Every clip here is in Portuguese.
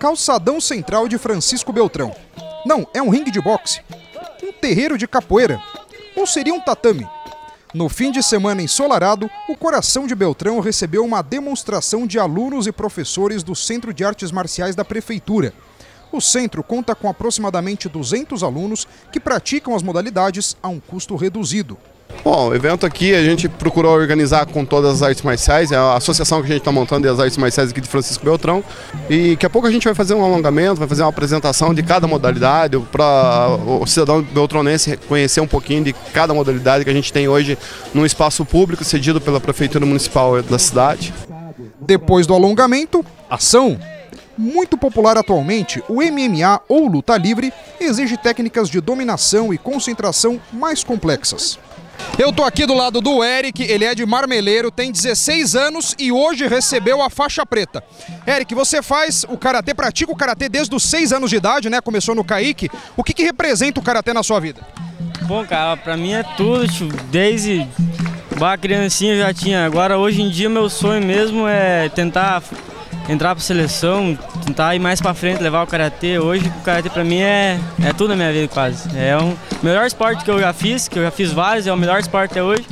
calçadão central de Francisco Beltrão. Não, é um ringue de boxe. Um terreiro de capoeira. Ou seria um tatame? No fim de semana ensolarado, o coração de Beltrão recebeu uma demonstração de alunos e professores do Centro de Artes Marciais da Prefeitura. O centro conta com aproximadamente 200 alunos que praticam as modalidades a um custo reduzido. Bom, o evento aqui a gente procurou organizar com todas as artes marciais, é a associação que a gente está montando é as artes marciais aqui de Francisco Beltrão. E daqui a pouco a gente vai fazer um alongamento, vai fazer uma apresentação de cada modalidade para o cidadão beltronense conhecer um pouquinho de cada modalidade que a gente tem hoje num espaço público cedido pela Prefeitura Municipal da cidade. Depois do alongamento, ação! Muito popular atualmente, o MMA ou luta livre exige técnicas de dominação e concentração mais complexas. Eu tô aqui do lado do Eric, ele é de Marmeleiro, tem 16 anos e hoje recebeu a faixa preta. Eric, você faz o karatê, pratica o karatê desde os 6 anos de idade, né? Começou no Kaique. O que, que representa o karatê na sua vida? Bom, cara, pra mim é tudo, tipo, desde a criancinha já tinha. Agora, hoje em dia, meu sonho mesmo é tentar entrar pra seleção, tentar ir mais pra frente, levar o karatê. Hoje o karatê pra mim é, é tudo na minha vida quase. É o melhor esporte que eu já fiz, que eu já fiz vários, é o melhor esporte até hoje.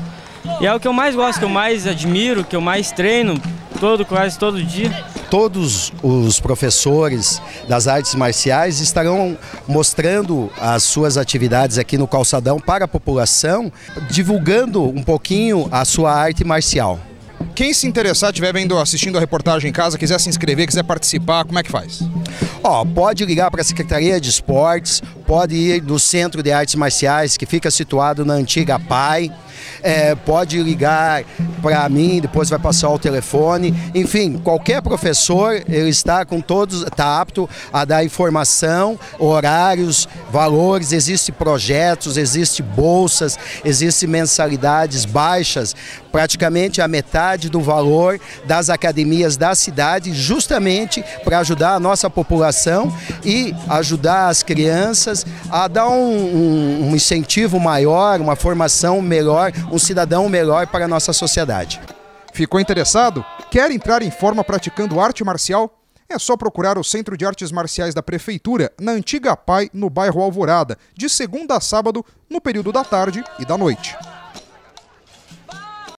E é o que eu mais gosto, que eu mais admiro, que eu mais treino, todo, quase todo dia. Todos os professores das artes marciais estarão mostrando as suas atividades aqui no calçadão para a população, divulgando um pouquinho a sua arte marcial. Quem se interessar, estiver vendo, assistindo a reportagem em casa, quiser se inscrever, quiser participar, como é que faz? Ó, pode ligar para a Secretaria de Esportes, pode ir no Centro de Artes Marciais, que fica situado na antiga PAI. É, pode ligar para mim, depois vai passar o telefone. Enfim, qualquer professor, ele está com todos, está apto a dar informação, horários, valores, existem projetos, existem bolsas, existem mensalidades baixas, praticamente a metade do valor das academias da cidade, justamente para ajudar a nossa população e ajudar as crianças a dar um, um, um incentivo maior, uma formação melhor, um cidadão melhor para a nossa sociedade. Ficou interessado? Quer entrar em forma praticando arte marcial? É só procurar o Centro de Artes Marciais da Prefeitura, na antiga PAI, no bairro Alvorada, de segunda a sábado, no período da tarde e da noite.